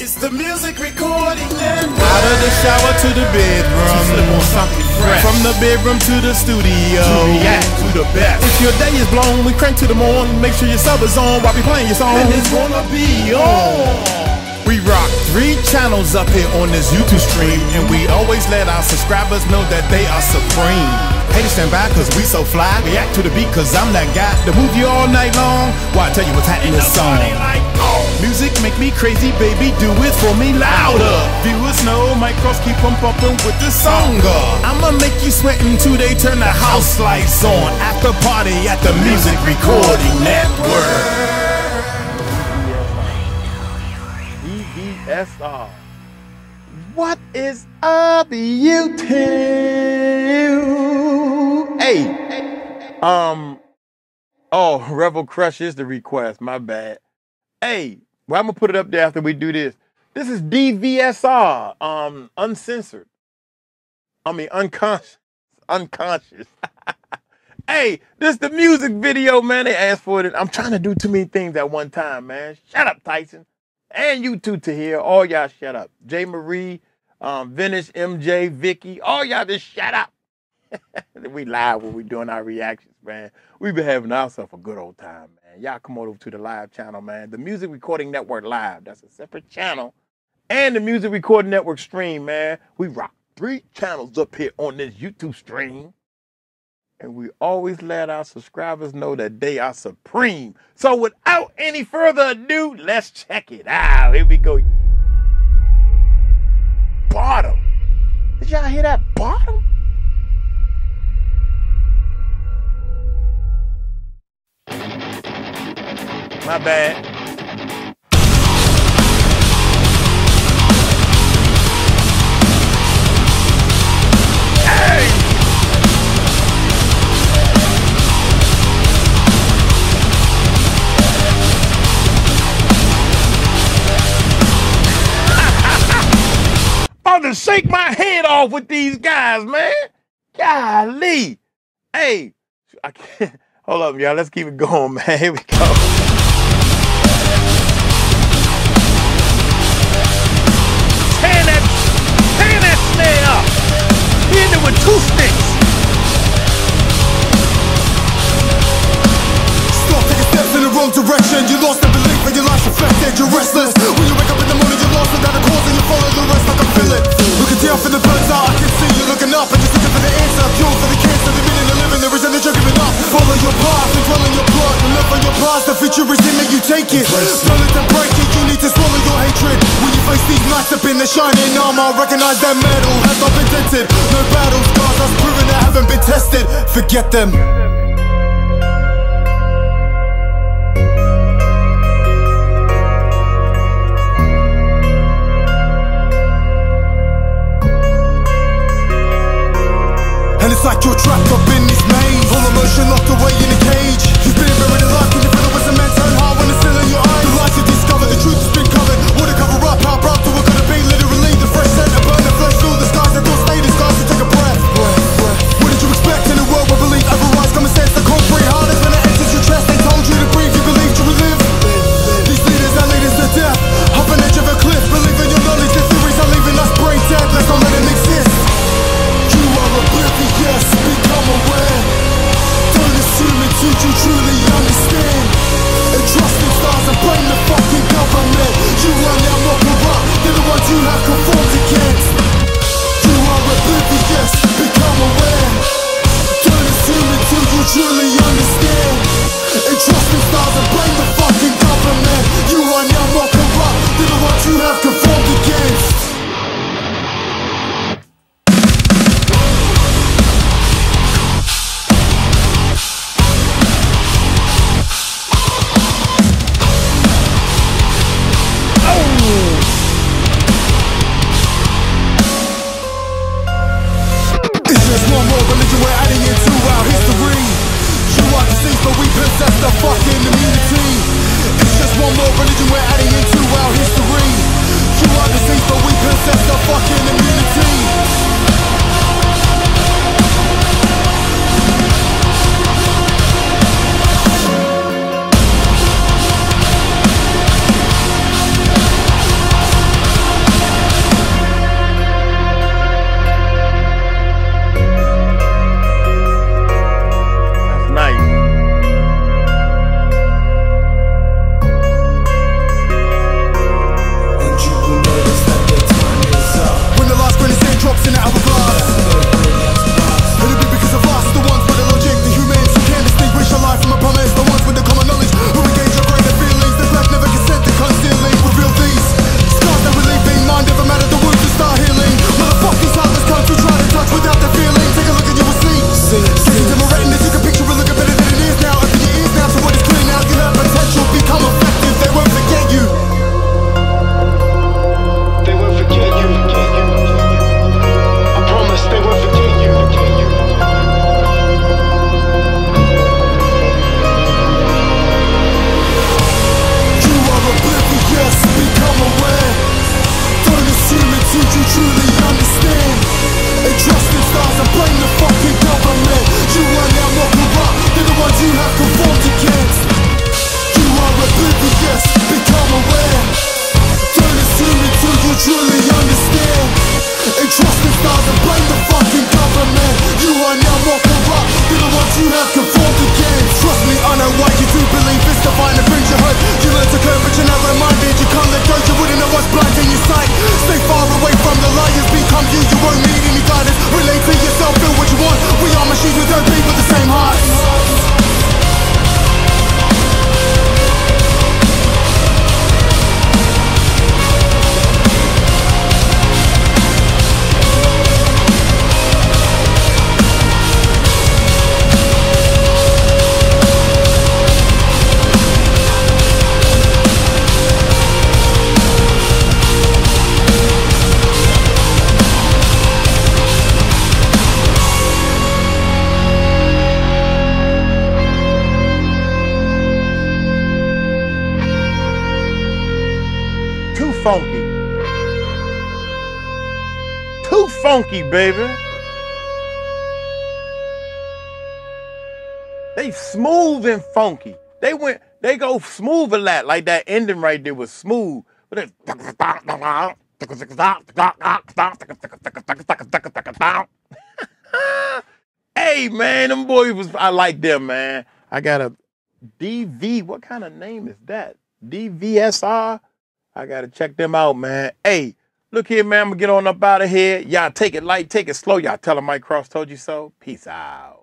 It's the music recording network. Out of the shower to the bedroom. Slip on something fresh. From the bedroom to the studio. to to the best. If your day is blown, we crank to the morn. Make sure your sub is on while we playing your song. And it's gonna be on. We rock three channels up here on this YouTube stream, and we always let our subscribers know that they are supreme. Haters stand by cause we so fly. React to the beat cause I'm that guy to move you all night long. Why I tell you what's happening in the song. Music make me crazy, baby, do it for me louder. Viewers know Mike Cross keep on bumping with the song. I'ma make you sweat they turn the house lights on. After party at the Music Recording Network. DVSR. What is up, YouTube? Hey, um, oh, Rebel Crush is the request. My bad. Hey, well, I'm gonna put it up there after we do this. This is DVSR, um, uncensored. I mean, unconscious, unconscious. hey, this is the music video, man. They asked for it. I'm trying to do too many things at one time, man. Shut up, Tyson. And you too to hear. All y'all shut up. J. Marie, um, Venice, MJ, Vicky, all y'all just shut up. we live when we doing our reactions, man. We've been having ourselves a good old time, man. Y'all come over to the live channel, man. The Music Recording Network Live. That's a separate channel. And the Music Recording Network stream, man. We rock three channels up here on this YouTube stream. And we always let our subscribers know that they are supreme. So without any further ado, let's check it out. Here we go. Bottom. Did y'all hear that bottom? My bad. To shake my head off with these guys, man. Golly. Hey, I can't. Hold up, y'all. Let's keep it going, man. Here we go. Hitting it with two sticks. Stop taking steps in the wrong direction. You lost the belief and you lost your life's affected. You're restless. When you wake up in the morning, you're lost without a cause and you follow the rest like I feel it. Look at you for the birds out. I can see you looking up and just looking for the answer. Fuel for the cancer, the meaning of living. There isn't that you're giving up. Follow your path and dwell on your. And live on your past. The future is in it. You take it. It. Knights up in the shining armor, recognize that metal has not been dented. No battle scars. That's proven that haven't been tested. Forget them. And it's like you're trapped up in this maze All emotion locked away in a cage You've been buried alive, you have conformed again Trust me, I know why you do believe. It's divine and brings you hope You learn to curve but you're not reminded You can't let go, you wouldn't know what's blind in your sight. Stay far away from the liars, become you You won't need any guidance, relate to yourself, Feel what you want. We are machines with no funky. Too funky, baby. They smooth and funky. They went, they go smooth a lot. Like that ending right there was smooth. But hey man, them boys was I like them, man. I got a DV. What kind of name is that? DVSR? I gotta check them out, man. Hey, look here, man. I'm gonna get on up out of here. Y'all take it light, take it slow. Y'all tell them Mike Cross told you so. Peace out.